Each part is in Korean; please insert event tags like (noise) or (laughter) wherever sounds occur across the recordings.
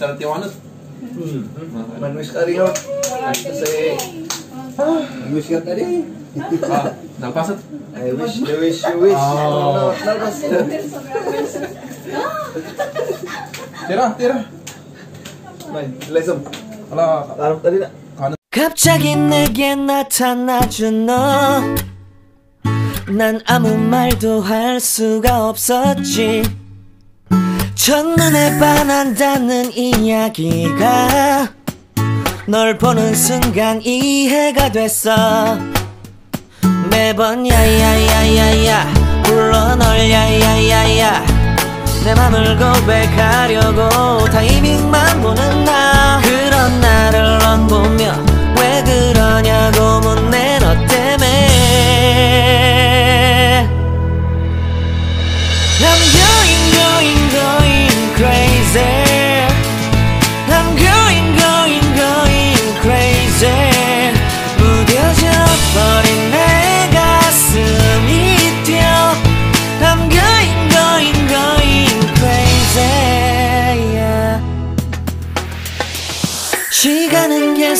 Na tadi 31 Hmm. Man-wish ka rin yun. Kasi, Wish ka tadi. Ah, nalpasat. I wish, you wish, you wish. Oh. Ko. Tira, tira. May, lesson. Ala, Tarap tadi na. 갑자기 내게 나타나준 너. 난 아무 말도 할 수가 없었지. 첫눈에 반한다는 이야기가 널 보는 순간 이해가 됐어. 매번 야야야야야 불러 널 야야야야 내 맘을 고백하려고 타이밍만 보는 나 그런 나를 넌 보며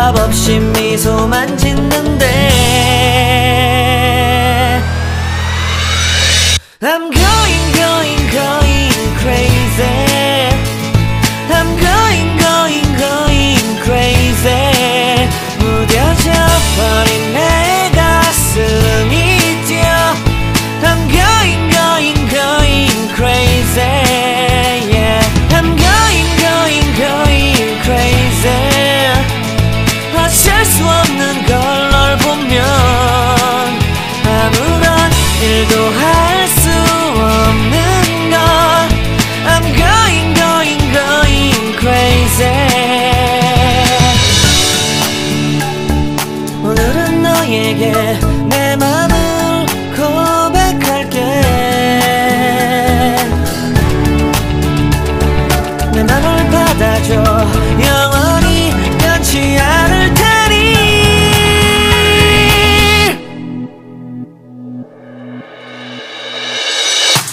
대답 없이 미소만 짓는데 일도 할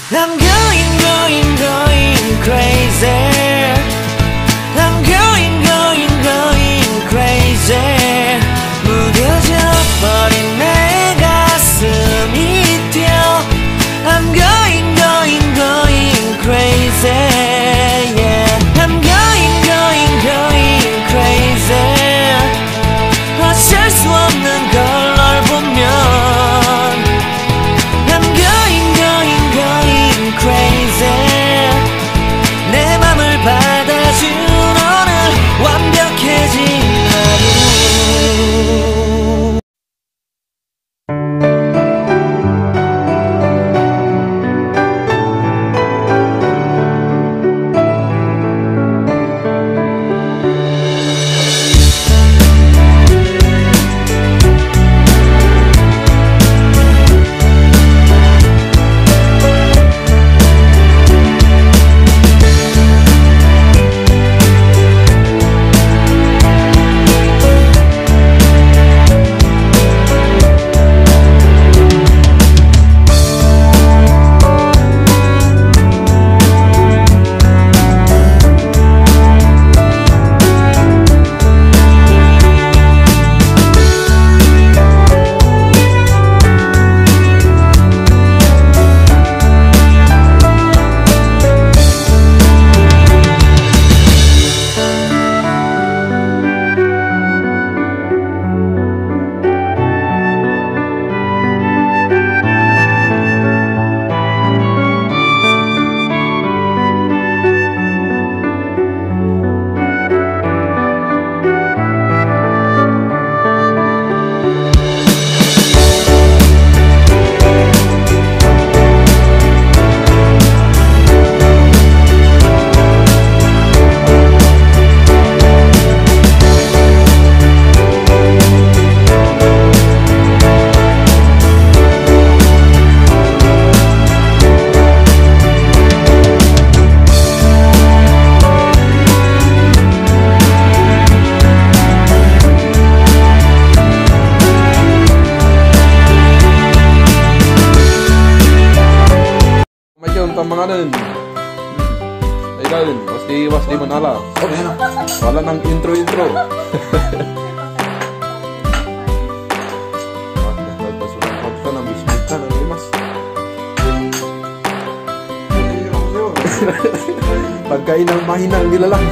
I'm going, going, going crazy. tamanganan. Hmm. Ay kain, was di, was di manala. Okay na. Wala ng intro-intro. (laughs) Pagkain ng mahinang nilalang.